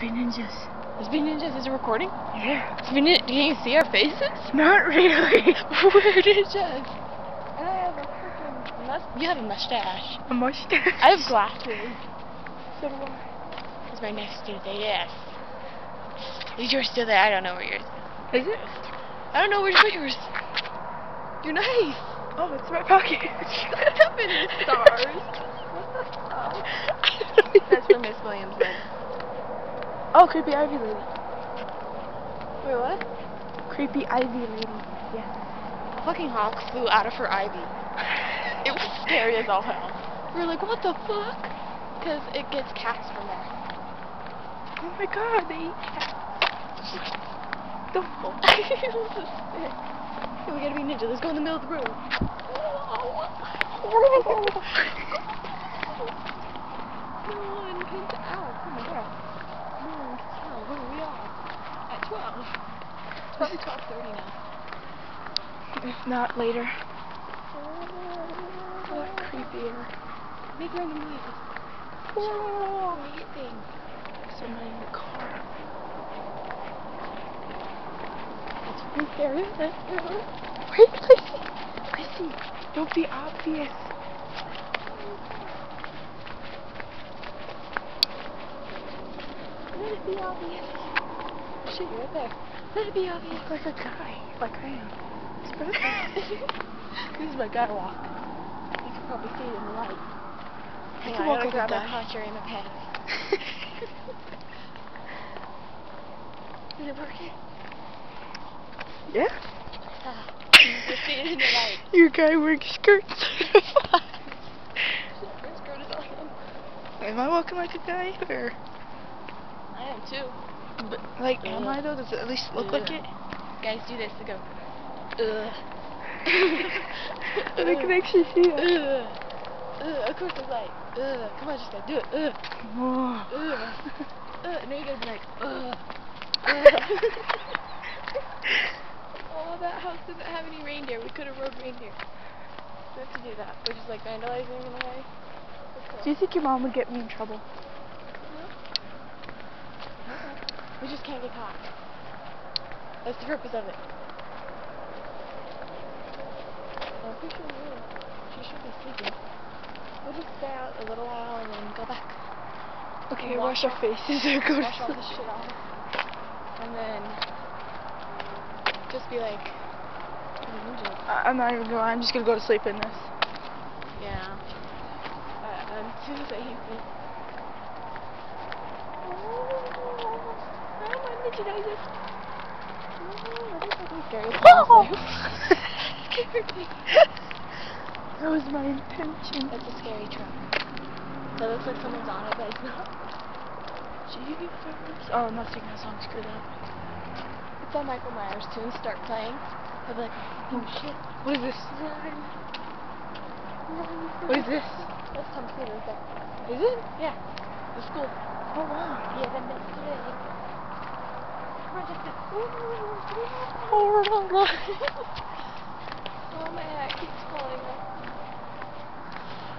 SB Ninjas. SB Ninjas is it recording? Yeah. SB Ninjas, can you see our faces? Not really. We're ninjas. And I have a freaking You have a mustache. A mustache. I have glasses. So do I. Because my next to the yes. Is yours still there? I don't know where yours is. Is it? I don't know where put yours. You're nice. Oh, it's in my pocket. Shut up in the stars. That's for Miss Williams then. Oh, creepy Ivy lady. Wait, what? Creepy Ivy lady. Yeah. Fucking hawk flew out of her ivy. It was scary as all hell. We were like, what the fuck? Because it gets cats from there. Oh my god, they eat cats. Don't. it was a stick. Okay, we gotta be ninja. Let's go in the middle of the room. No one can tell. Oh my god. Who we are at 12. It's probably 12.30 now. If not later. What creepier? Make random noises. Oh. Make it things. Somebody in the car. It's pretty scary. Wait, Lacey. Lacey, don't be obvious. Let it be obvious. Shit, you're right there. Let it be obvious. Like a guy, like I am. It's perfect. this is my guy walk. You can probably see it in the light. Hang can on, I walk gotta like a grab my guy. poncho in my pants. Is it working? yeah? Ah, you can see it in the light. Your guy wearing skirts. Shit, your skirt is awesome. am I walking like a guy or? I am too. But, like, am I though? Does it at least look like it? Guys, do this to go. Ugh. I can actually see it. Ugh. Ugh. Of course it's like, ugh. Come on, just gotta do it. Ugh. Ugh. Ugh. Now you gotta be like, ugh. Ugh. oh, that house doesn't have any reindeer. We could have rode reindeer. We have to do that. We're just like vandalizing in a way. Do you think your mom would get me in trouble? We just can't get caught. That's the purpose of it. I'm pretty sure we. She should be sleeping. We'll just stay out a little while and then go back. Okay, Wash wash our faces and go Wash all to this sleep. shit off. And then just be like, "I'm a ninja." I- I'm not even going. I'm just gonna go to sleep in this. Yeah. Uh, I'm too lazy. Oh, I'm a ninja dizer. Oh, that is fucking scary. Oh! Scared me. That was my intention. That's a scary truck. That looks like someone's on it, but it's not. Jesus. Oh, I'm not singing that song. Screw that. It's on Michael Myers tune start playing. I'll be like, oh shit. What is this? Run. Run. What is this? That's Tom there. Is it? Yeah. The school. Oh wow. Yeah, the next day. Come on, Jessica. Oh, no, no. oh, my hat keeps falling off.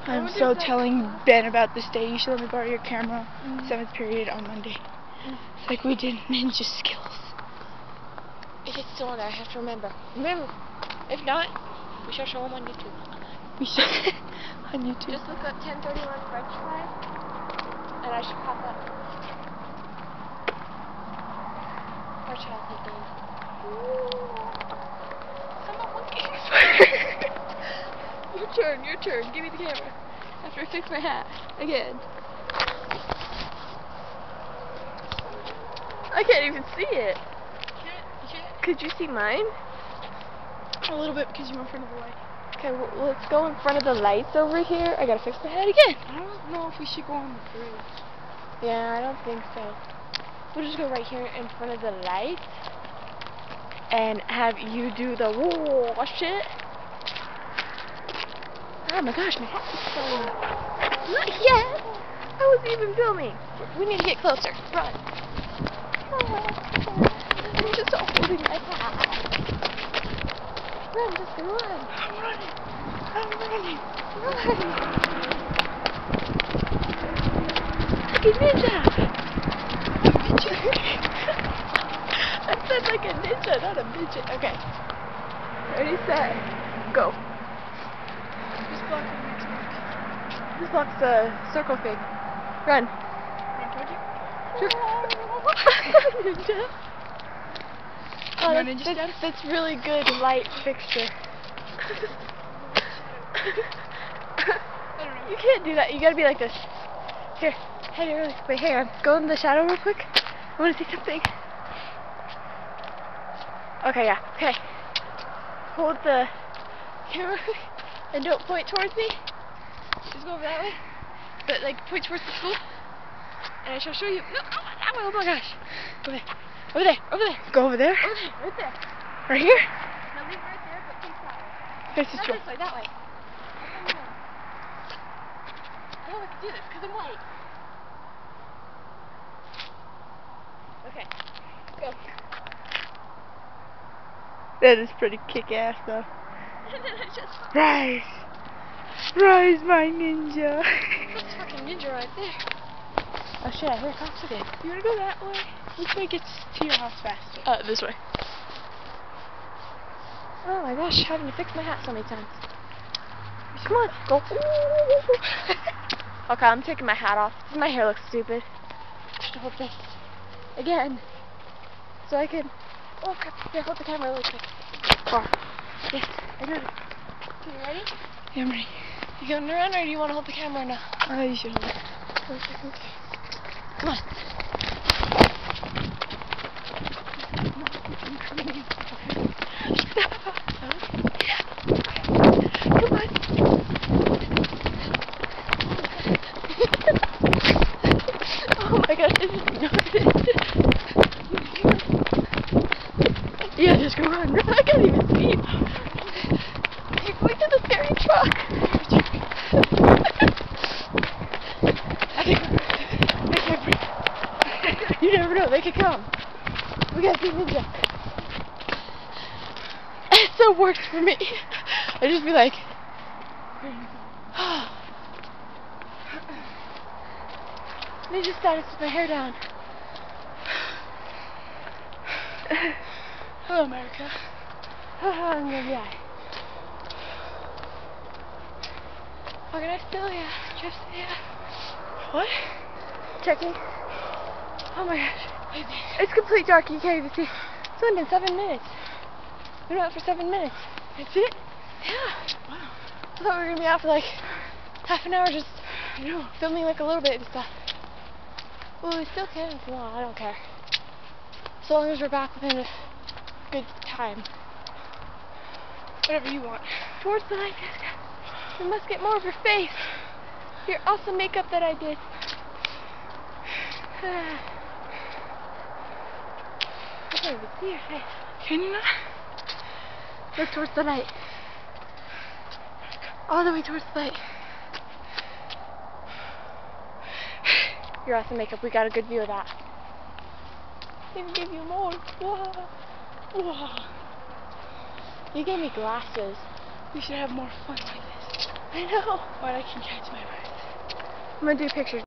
I I'm so telling Ben about this day. You should let me borrow your camera. Mm. Seventh period on Monday. Mm. Like we did ninja skills. If it's still on there, I have to remember. Remember. If not, we shall show them on YouTube. We should on YouTube. Just look up 1031 French fries, and I should pop up. Or childhood days. Someone looking. your turn, your turn. Give me the camera. After I fix my hat. Again. I can't even see it. Could you see mine? a little bit because you're in front of the light. Okay, well, let's go in front of the lights over here. I gotta fix my head again. I don't know if we should go on the bridge. Yeah, I don't think so. We'll just go right here in front of the light and have you do the whoa shit. Oh my gosh, my hat is falling off. Not yet. I wasn't even filming. We need to get closer. Run. I'm just holding my hat. Run, Jessica, run. I'm running. I'm running. Run. Fucking ninja. I said like a ninja, not a midget. Okay. Ready, set, go. Just block the next block. This block's the circle thing. Run. Run toward oh, you. ninja. Oh, that's, ninja that's, that's really good light fixture. I don't know. You can't do that. You gotta be like this. Here. Hey, really. Wait, hang on. Go in the shadow real quick. I want to see something. Okay, yeah. Okay. Hold the camera and don't point towards me. Just go over that way. But like point towards the school. And I shall show you. No, oh, that way. Oh my gosh. Over there. Over there. Over there. Go over there. Over there. Right there. Right here. Now leave right there, but face that way. Face this way. this way, that way. I don't have to do this because I'm white. Okay, go. That is pretty kick-ass, though. and then I just Rise! Rise, my ninja! that's fucking ninja right there. Oh shit, I hear cops again. you wanna go that way? Which way gets to your house faster? Uh, this way. Oh my gosh, having to fix my hat so many times. Come on, go. okay, I'm taking my hat off. My hair looks stupid. Just hold this again, so I can. Oh crap! Yeah, hold the camera really quick. Oh, yes, I got it. Okay, you ready? Yeah, I'm ready. You gonna run, or do you want to hold the camera now? Oh, you should hold it. Okay. Come on. Come on. oh my gosh, I just noticed. yeah, just go run. run. I can't even see you. You're going to the scary truck. I think I can't breathe. You never know, they could come. We gotta see Ninja. It so works for me. I'd just be like, Ninja status with my hair down. Hello, America. I'm gonna die. Fucking I still, yeah. Just, yeah. What? Checking. Oh my gosh. It's complete dark. You can't even see. It's only been seven minutes. We've been out for seven minutes. That's it? Yeah. Wow. I thought we were gonna be out for like half an hour just I know. filming like a little bit and stuff. Well, we still can if we want. I don't care. So long as we're back within a good time. Whatever you want. Towards the light. We must get more of your face. Your awesome makeup that I did. I can't even see her face. Can you not? Look towards the light. All the way towards the light. Your awesome makeup. We got a good view of that. Can give you more. Whoa. Whoa. You gave me glasses. We should have more fun like this. I know. But I can catch my breath. I'm gonna do pictures.